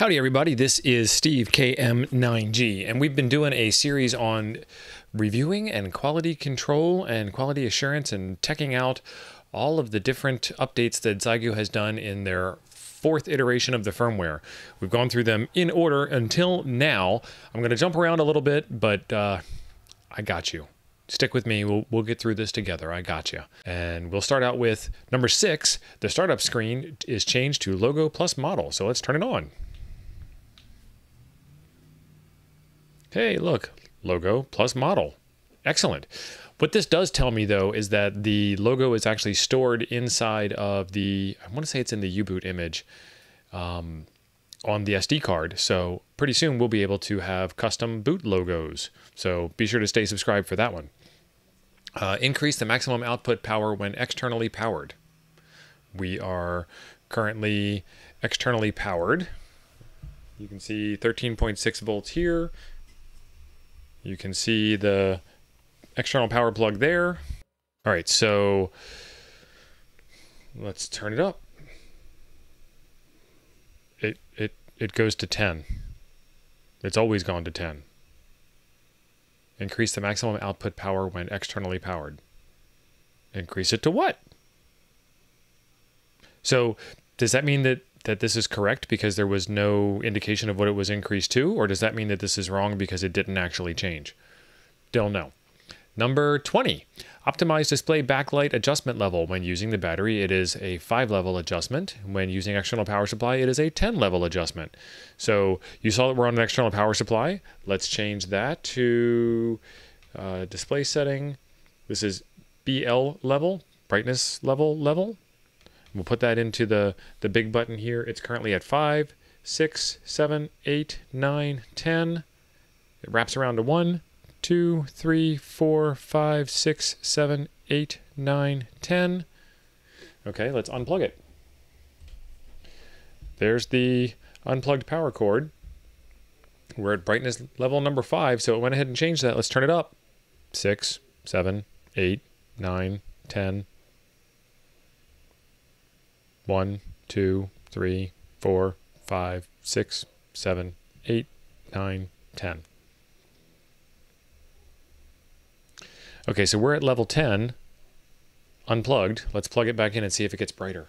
Howdy, everybody. This is Steve KM9G, and we've been doing a series on reviewing and quality control and quality assurance and checking out all of the different updates that Xiegu has done in their fourth iteration of the firmware. We've gone through them in order until now. I'm going to jump around a little bit, but uh, I got you. Stick with me. We'll, we'll get through this together. I got you. And we'll start out with number six. The startup screen is changed to logo plus model. So let's turn it on. Hey, look, logo plus model. Excellent. What this does tell me though is that the logo is actually stored inside of the, I want to say it's in the U-boot image um, on the SD card. So pretty soon we'll be able to have custom boot logos. So be sure to stay subscribed for that one. Uh, increase the maximum output power when externally powered. We are currently externally powered. You can see 13.6 volts here, you can see the external power plug there. All right, so let's turn it up. It it it goes to 10. It's always gone to 10. Increase the maximum output power when externally powered. Increase it to what? So, does that mean that that this is correct because there was no indication of what it was increased to, or does that mean that this is wrong because it didn't actually change? Don't know. Number 20, optimize display backlight adjustment level. When using the battery, it is a 5 level adjustment. When using external power supply, it is a 10 level adjustment. So you saw that we're on an external power supply. Let's change that to uh, display setting. This is BL level, brightness level level. We'll put that into the, the big button here. It's currently at 5, 6, 7, 8, 9, 10. It wraps around to 1, 2, 3, 4, 5, 6, 7, 8, 9, 10. Okay, let's unplug it. There's the unplugged power cord. We're at brightness level number 5, so it went ahead and changed that. Let's turn it up. 6, 7, 8, 9, 10, one, two, three, four, five, six, seven, eight, nine, ten. Okay, so we're at level 10, unplugged. Let's plug it back in and see if it gets brighter.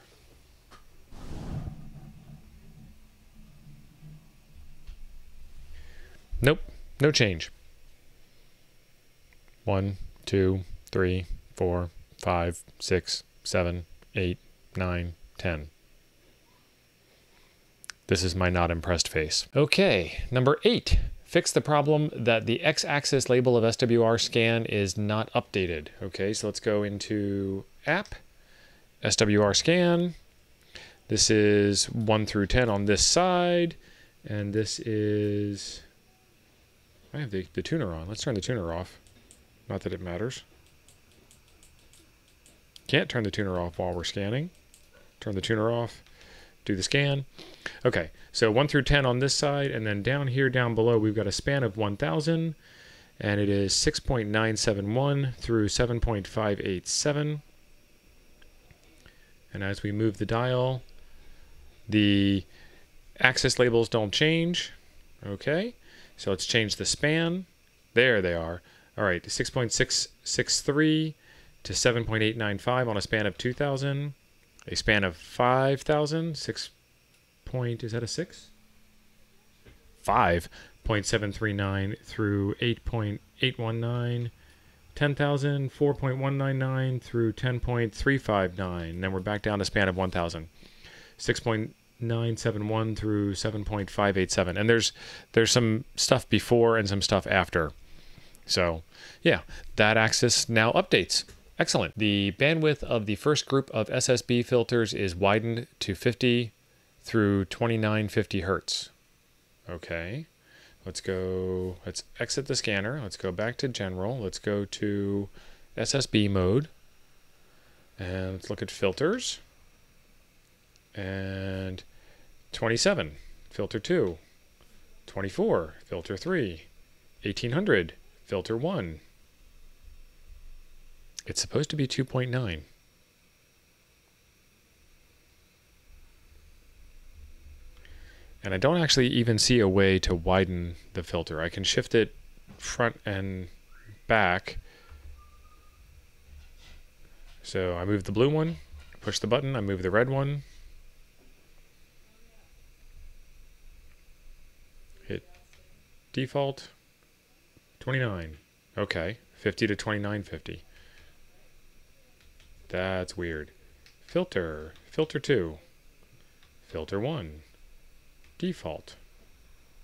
Nope, no change. One, two, three, four, five, six, seven, eight, nine, 10. This is my not impressed face. Okay, number eight. Fix the problem that the x-axis label of SWR scan is not updated. Okay, so let's go into app, SWR scan. This is 1 through 10 on this side, and this is... I have the, the tuner on. Let's turn the tuner off. Not that it matters. Can't turn the tuner off while we're scanning turn the tuner off, do the scan. Okay, so 1 through 10 on this side, and then down here, down below, we've got a span of 1,000, and it is 6.971 through 7.587. And as we move the dial, the axis labels don't change. Okay, so let's change the span. There they are. All right, 6.663 to 7.895 on a span of 2,000 a span of 5,000, 6 point, is that a 6? 5.739 through 8.819, 10,000, 4.199 through 10.359. And then we're back down to span of 1,000. 6.971 through 7.587. And there's there's some stuff before and some stuff after. So, yeah, that axis now updates. Excellent. The bandwidth of the first group of SSB filters is widened to 50 through 2950 hertz. Okay. Let's go, let's exit the scanner. Let's go back to general. Let's go to SSB mode. And let's look at filters. And 27, filter 2. 24, filter 3. 1800, filter 1. It's supposed to be 2.9. And I don't actually even see a way to widen the filter. I can shift it front and back. So I move the blue one, push the button, I move the red one. Hit default, 29. Okay, 50 to 2950. That's weird. Filter, filter 2, filter 1, default.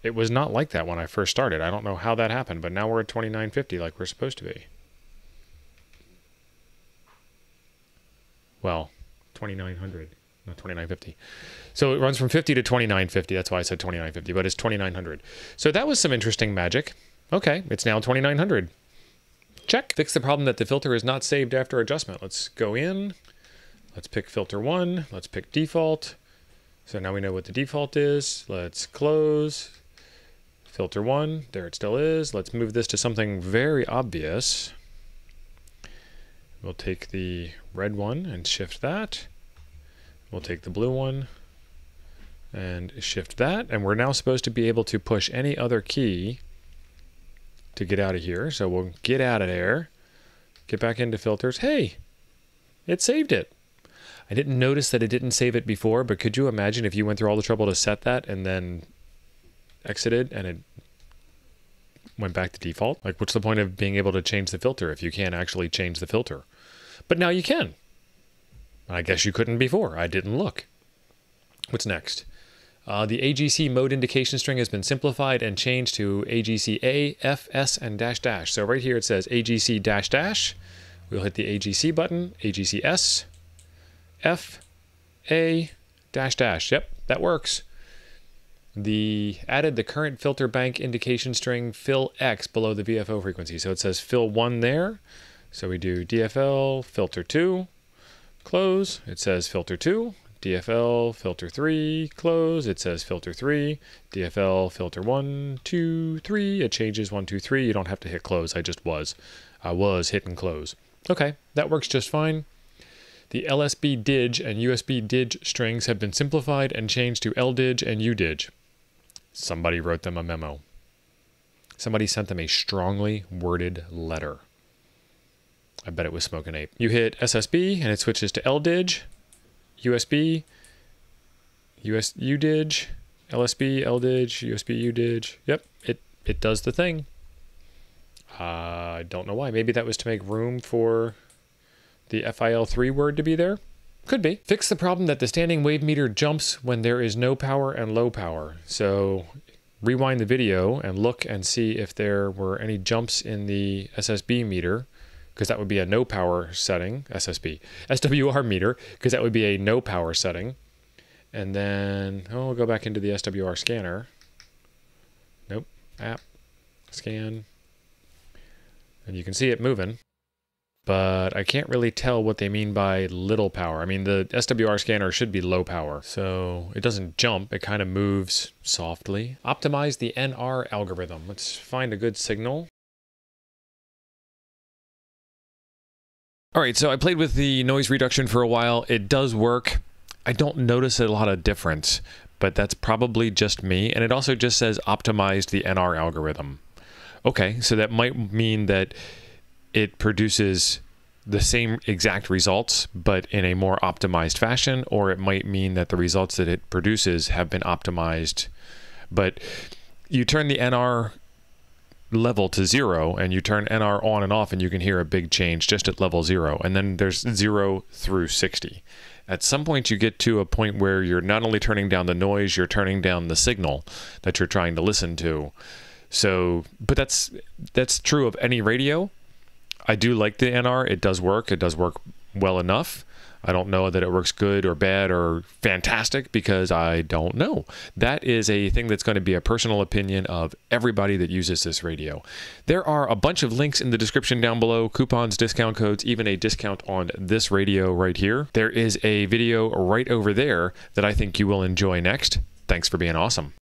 It was not like that when I first started. I don't know how that happened, but now we're at 2950 like we're supposed to be. Well, 2900, not 2950. So it runs from 50 to 2950. That's why I said 2950, but it's 2900. So that was some interesting magic. Okay, it's now 2900. Check. Fix the problem that the filter is not saved after adjustment. Let's go in. Let's pick filter one. Let's pick default. So now we know what the default is. Let's close. Filter one. There it still is. Let's move this to something very obvious. We'll take the red one and shift that. We'll take the blue one and shift that. And we're now supposed to be able to push any other key to get out of here. So we'll get out of there, get back into filters. Hey, it saved it. I didn't notice that it didn't save it before, but could you imagine if you went through all the trouble to set that and then exited and it went back to default? Like, what's the point of being able to change the filter if you can't actually change the filter? But now you can. I guess you couldn't before. I didn't look. What's next? Uh, the AGC mode indication string has been simplified and changed to AGC A, F, S, and dash dash. So right here it says AGC dash dash. We'll hit the AGC button, AGC S, F, A, dash dash. Yep, that works. The added the current filter bank indication string fill X below the VFO frequency. So it says fill one there. So we do DFL filter two, close. It says filter two. DFL filter 3, close. It says filter 3. DFL filter 1, 2, 3. It changes 1, 2, 3. You don't have to hit close. I just was. I was hitting close. Okay, that works just fine. The LSB dig and USB dig strings have been simplified and changed to LDIG and UDIG. Somebody wrote them a memo. Somebody sent them a strongly worded letter. I bet it was Smoking Ape. You hit SSB and it switches to LDIG USB, US UDIG, LSB, LDIG, USB UDIG. Yep, it, it does the thing. Uh, I don't know why. Maybe that was to make room for the FIL3 word to be there. Could be. Fix the problem that the standing wave meter jumps when there is no power and low power. So rewind the video and look and see if there were any jumps in the SSB meter because that would be a no power setting, SSB, SWR meter, because that would be a no power setting. And then, oh, we'll go back into the SWR scanner. Nope, app, scan. And you can see it moving, but I can't really tell what they mean by little power. I mean, the SWR scanner should be low power, so it doesn't jump, it kind of moves softly. Optimize the NR algorithm. Let's find a good signal. All right, so I played with the noise reduction for a while. It does work. I don't notice a lot of difference, but that's probably just me. And it also just says optimized the NR algorithm. Okay, so that might mean that it produces the same exact results, but in a more optimized fashion, or it might mean that the results that it produces have been optimized. But you turn the NR level to zero and you turn NR on and off and you can hear a big change just at level zero. And then there's zero through 60. At some point, you get to a point where you're not only turning down the noise, you're turning down the signal that you're trying to listen to. So, but that's that's true of any radio. I do like the NR. It does work. It does work well enough. I don't know that it works good or bad or fantastic because I don't know. That is a thing that's going to be a personal opinion of everybody that uses this radio. There are a bunch of links in the description down below coupons, discount codes, even a discount on this radio right here. There is a video right over there that I think you will enjoy next. Thanks for being awesome.